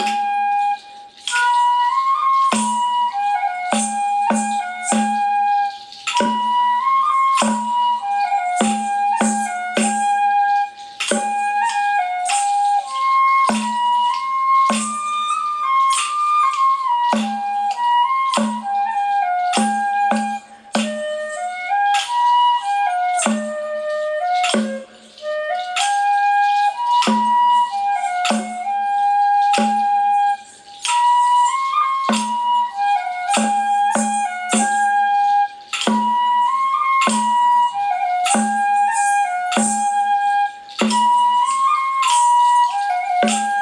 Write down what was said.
you you